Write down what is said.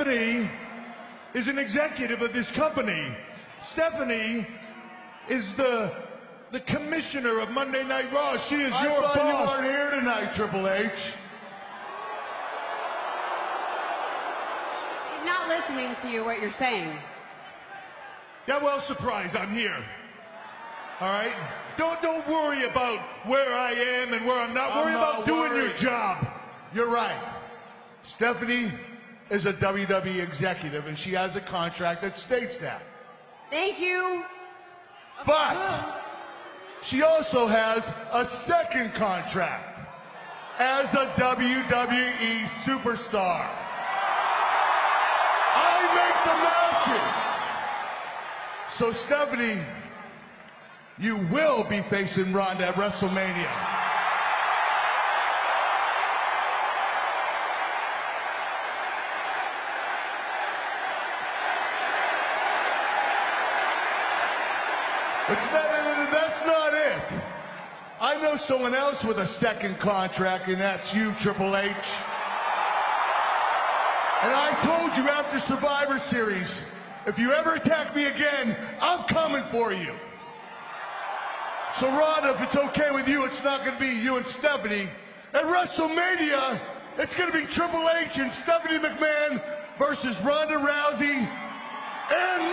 Anthony is an executive of this company. Stephanie is the the commissioner of Monday Night Raw. She is I your thought you boss. weren't here tonight, Triple H. He's not listening to you, what you're saying. Yeah, well, surprise, I'm here. All right? Don't don't worry about where I am and where I'm not. I'm worry not about doing your job. You're right. Stephanie is a WWE executive, and she has a contract that states that. Thank you. But she also has a second contract as a WWE superstar. I make the matches. So, Stephanie, you will be facing Ronda at WrestleMania. It's not, that's not it. I know someone else with a second contract, and that's you, Triple H. And I told you after Survivor Series, if you ever attack me again, I'm coming for you. So, Ronda, if it's okay with you, it's not going to be you and Stephanie. At WrestleMania, it's going to be Triple H and Stephanie McMahon versus Ronda Rousey and.